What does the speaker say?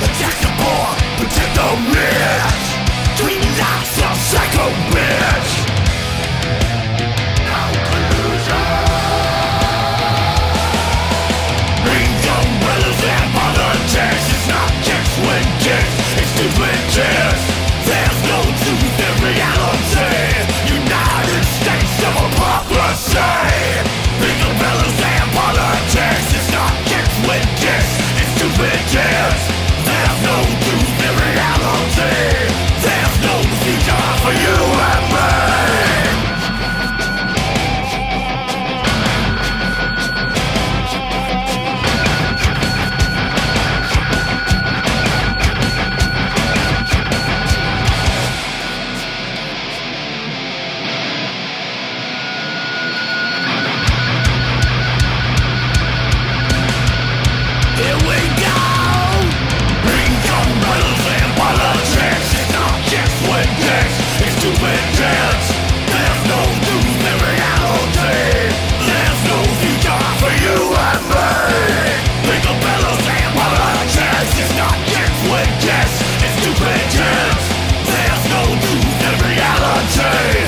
Protect the poor, protect the rich. Tweet last, the psycho bitch for you. stupid dreams There's no truth in reality.